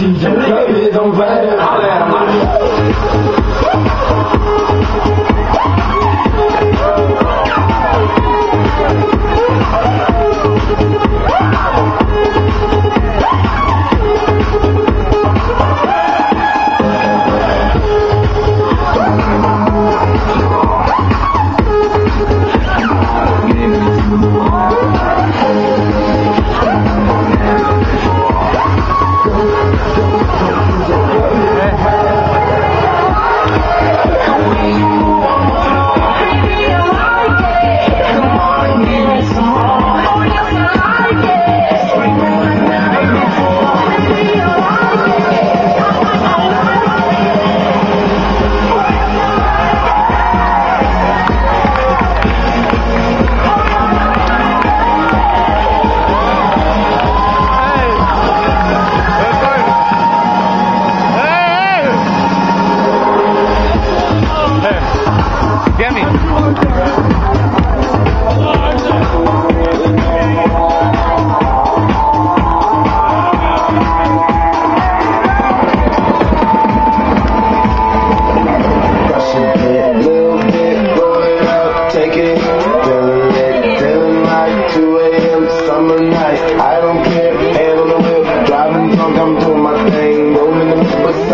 DJ, baby, don't out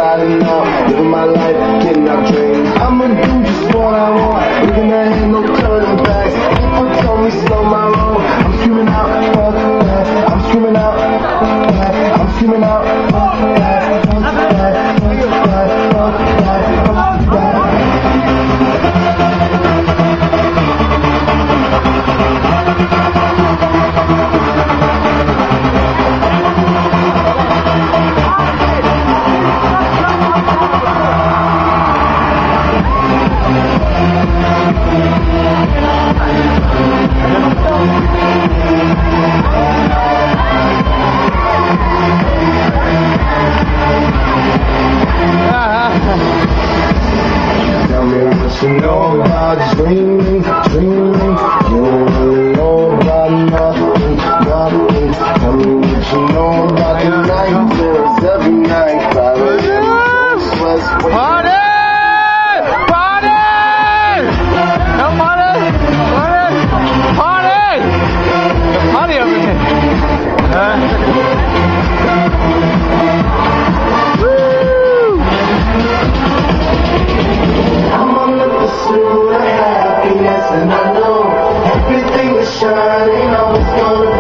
got my life, getting out dreams. I'ma do just what I want. Living that You know I dream, dreaming, you're shining on the sky.